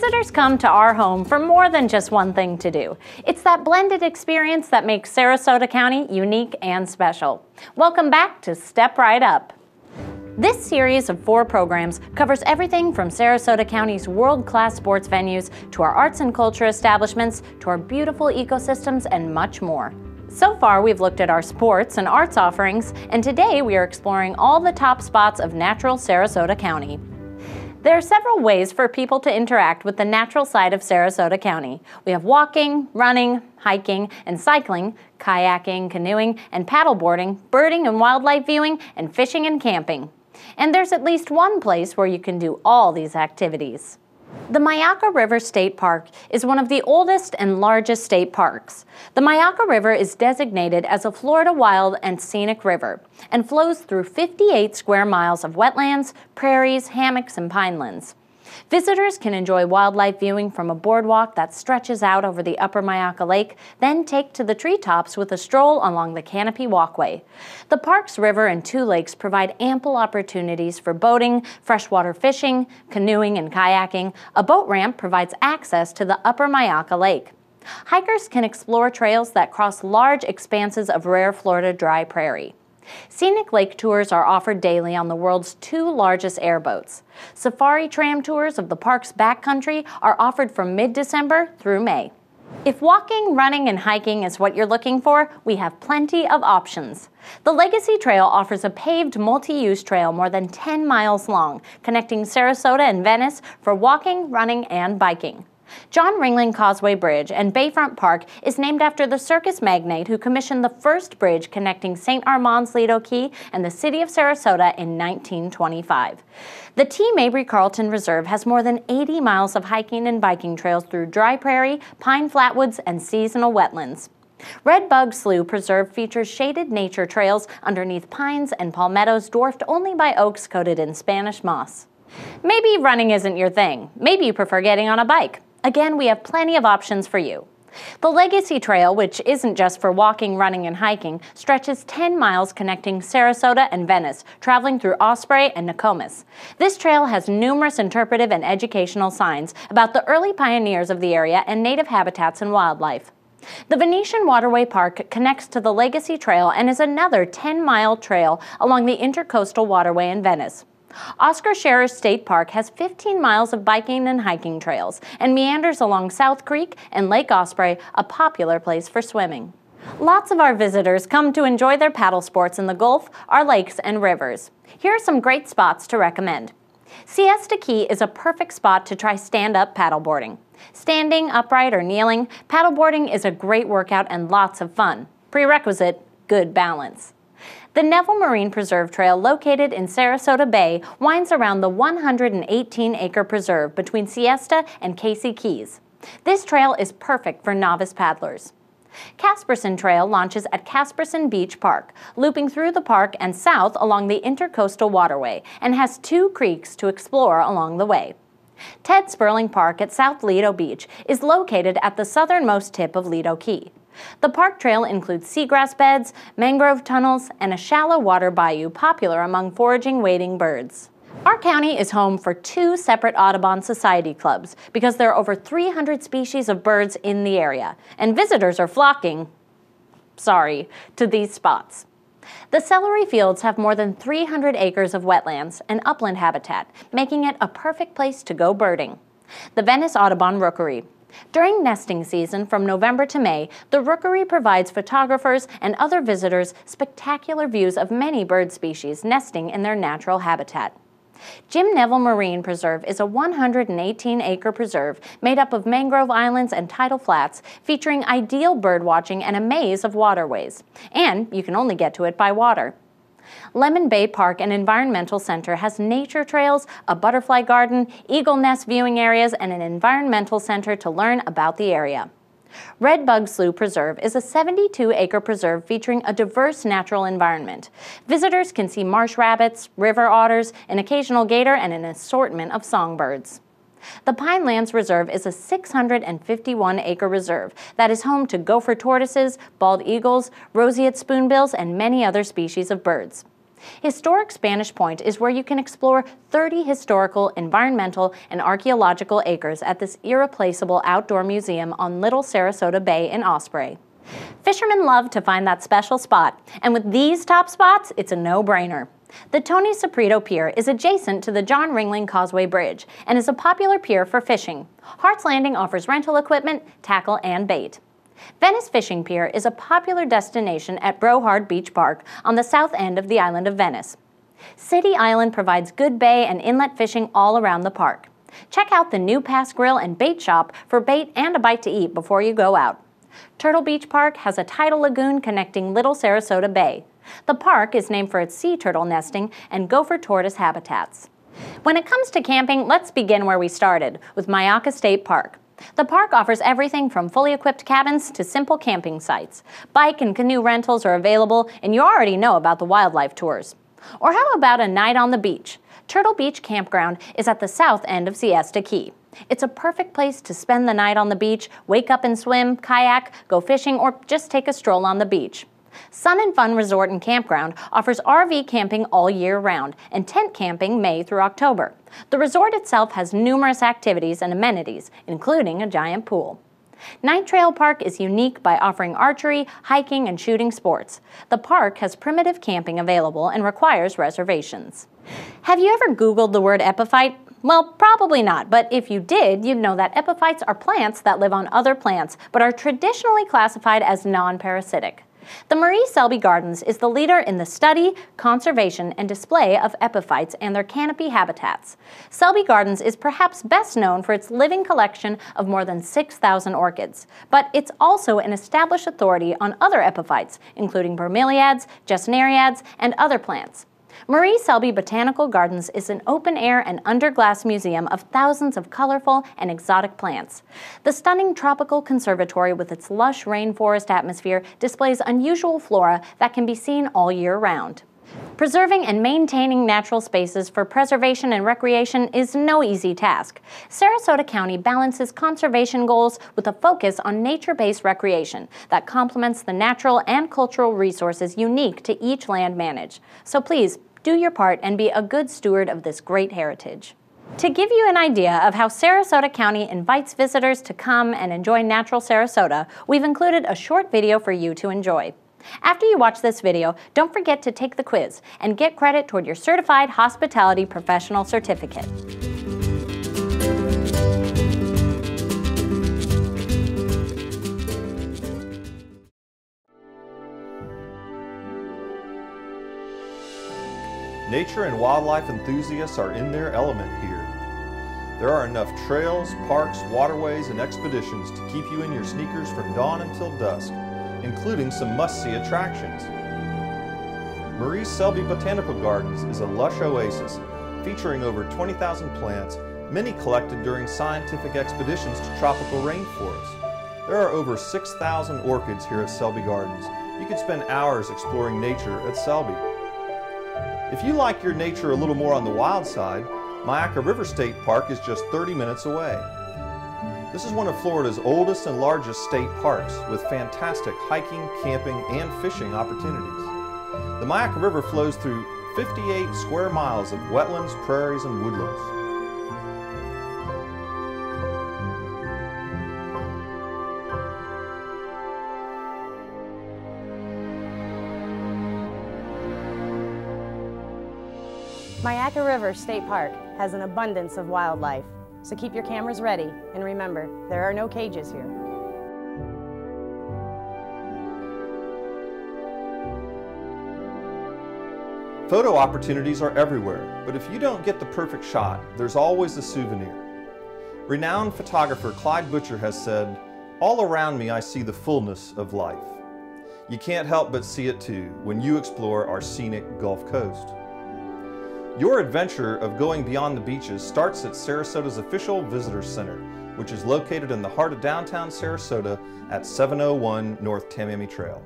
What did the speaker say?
Visitors come to our home for more than just one thing to do. It's that blended experience that makes Sarasota County unique and special. Welcome back to Step Right Up. This series of four programs covers everything from Sarasota County's world-class sports venues to our arts and culture establishments to our beautiful ecosystems and much more. So far, we've looked at our sports and arts offerings, and today we are exploring all the top spots of natural Sarasota County. There are several ways for people to interact with the natural side of Sarasota County. We have walking, running, hiking, and cycling, kayaking, canoeing, and paddleboarding, birding and wildlife viewing, and fishing and camping. And there's at least one place where you can do all these activities. The Myakka River State Park is one of the oldest and largest state parks. The Myakka River is designated as a Florida Wild and Scenic River and flows through 58 square miles of wetlands, prairies, hammocks, and pinelands. Visitors can enjoy wildlife viewing from a boardwalk that stretches out over the upper Myakka Lake, then take to the treetops with a stroll along the Canopy Walkway. The park's river and two lakes provide ample opportunities for boating, freshwater fishing, canoeing, and kayaking. A boat ramp provides access to the upper Myakka Lake. Hikers can explore trails that cross large expanses of rare Florida dry prairie. Scenic lake tours are offered daily on the world's two largest airboats. Safari tram tours of the park's backcountry are offered from mid-December through May. If walking, running, and hiking is what you're looking for, we have plenty of options. The Legacy Trail offers a paved multi-use trail more than 10 miles long, connecting Sarasota and Venice for walking, running, and biking. John Ringling Causeway Bridge and Bayfront Park is named after the circus magnate who commissioned the first bridge connecting St. Armands Lido Key and the city of Sarasota in 1925. The T. Mabry Carlton Reserve has more than 80 miles of hiking and biking trails through dry prairie, pine flatwoods, and seasonal wetlands. Red Bug Slough Preserve features shaded nature trails underneath pines and palmettos dwarfed only by oaks coated in Spanish moss. Maybe running isn't your thing. Maybe you prefer getting on a bike. Again, we have plenty of options for you. The Legacy Trail, which isn't just for walking, running, and hiking, stretches 10 miles connecting Sarasota and Venice, traveling through Osprey and Nokomis. This trail has numerous interpretive and educational signs about the early pioneers of the area and native habitats and wildlife. The Venetian Waterway Park connects to the Legacy Trail and is another 10-mile trail along the Intercoastal Waterway in Venice. Oscar Scherer State Park has 15 miles of biking and hiking trails and meanders along South Creek and Lake Osprey, a popular place for swimming. Lots of our visitors come to enjoy their paddle sports in the Gulf, our lakes, and rivers. Here are some great spots to recommend. Siesta Key is a perfect spot to try stand-up paddleboarding. Standing, upright, or kneeling, paddleboarding is a great workout and lots of fun. Prerequisite, good balance. The Neville Marine Preserve Trail, located in Sarasota Bay, winds around the 118-acre preserve between Siesta and Casey Keys. This trail is perfect for novice paddlers. Caspersen Trail launches at Caspersen Beach Park, looping through the park and south along the Intercoastal Waterway, and has two creeks to explore along the way. Ted Sperling Park at South Lido Beach is located at the southernmost tip of Lido Key. The park trail includes seagrass beds, mangrove tunnels, and a shallow water bayou popular among foraging wading birds. Our county is home for two separate Audubon Society clubs because there are over 300 species of birds in the area, and visitors are flocking, sorry, to these spots. The celery fields have more than 300 acres of wetlands and upland habitat, making it a perfect place to go birding. The Venice Audubon Rookery during nesting season from November to May, the rookery provides photographers and other visitors spectacular views of many bird species nesting in their natural habitat. Jim Neville Marine Preserve is a 118-acre preserve made up of mangrove islands and tidal flats featuring ideal bird watching and a maze of waterways. And you can only get to it by water. Lemon Bay Park and Environmental Center has nature trails, a butterfly garden, eagle nest viewing areas, and an environmental center to learn about the area. Red Bug Slough Preserve is a 72-acre preserve featuring a diverse natural environment. Visitors can see marsh rabbits, river otters, an occasional gator, and an assortment of songbirds. The Pinelands Reserve is a 651-acre reserve that is home to gopher tortoises, bald eagles, roseate spoonbills, and many other species of birds. Historic Spanish Point is where you can explore 30 historical, environmental, and archaeological acres at this irreplaceable outdoor museum on Little Sarasota Bay in Osprey. Fishermen love to find that special spot, and with these top spots, it's a no-brainer. The Tony Saprito Pier is adjacent to the John Ringling Causeway Bridge and is a popular pier for fishing. Hart's Landing offers rental equipment, tackle, and bait. Venice Fishing Pier is a popular destination at Brohard Beach Park on the south end of the island of Venice. City Island provides good bay and inlet fishing all around the park. Check out the new Pass Grill and Bait Shop for bait and a bite to eat before you go out. Turtle Beach Park has a tidal lagoon connecting Little Sarasota Bay. The park is named for its sea turtle nesting and gopher tortoise habitats. When it comes to camping, let's begin where we started, with Myakka State Park. The park offers everything from fully equipped cabins to simple camping sites. Bike and canoe rentals are available, and you already know about the wildlife tours. Or how about a night on the beach? Turtle Beach Campground is at the south end of Siesta Key. It's a perfect place to spend the night on the beach, wake up and swim, kayak, go fishing, or just take a stroll on the beach. Sun and Fun Resort and Campground offers RV camping all year round and tent camping May through October. The resort itself has numerous activities and amenities, including a giant pool. Knight Trail Park is unique by offering archery, hiking, and shooting sports. The park has primitive camping available and requires reservations. Have you ever Googled the word epiphyte? Well, probably not, but if you did, you'd know that epiphytes are plants that live on other plants, but are traditionally classified as non-parasitic. The Marie Selby Gardens is the leader in the study, conservation, and display of epiphytes and their canopy habitats. Selby Gardens is perhaps best known for its living collection of more than 6,000 orchids, but it's also an established authority on other epiphytes, including bromeliads, gesneriads, and other plants. Marie Selby Botanical Gardens is an open-air and under-glass museum of thousands of colorful and exotic plants. The stunning tropical conservatory with its lush rainforest atmosphere displays unusual flora that can be seen all year round. Preserving and maintaining natural spaces for preservation and recreation is no easy task. Sarasota County balances conservation goals with a focus on nature-based recreation that complements the natural and cultural resources unique to each land managed. So please, do your part and be a good steward of this great heritage. To give you an idea of how Sarasota County invites visitors to come and enjoy natural Sarasota, we've included a short video for you to enjoy. After you watch this video, don't forget to take the quiz and get credit toward your Certified Hospitality Professional Certificate. Nature and wildlife enthusiasts are in their element here. There are enough trails, parks, waterways, and expeditions to keep you in your sneakers from dawn until dusk, including some must-see attractions. Marie Selby Botanical Gardens is a lush oasis featuring over 20,000 plants, many collected during scientific expeditions to tropical rainforests. There are over 6,000 orchids here at Selby Gardens. You could spend hours exploring nature at Selby. If you like your nature a little more on the wild side, Myakka River State Park is just 30 minutes away. This is one of Florida's oldest and largest state parks with fantastic hiking, camping, and fishing opportunities. The Myakka River flows through 58 square miles of wetlands, prairies, and woodlands. Myakka River State Park has an abundance of wildlife, so keep your cameras ready and remember, there are no cages here. Photo opportunities are everywhere, but if you don't get the perfect shot, there's always a souvenir. Renowned photographer Clyde Butcher has said, All around me I see the fullness of life. You can't help but see it too when you explore our scenic Gulf Coast. Your adventure of going beyond the beaches starts at Sarasota's official visitor center, which is located in the heart of downtown Sarasota at 701 North Tamiami Trail.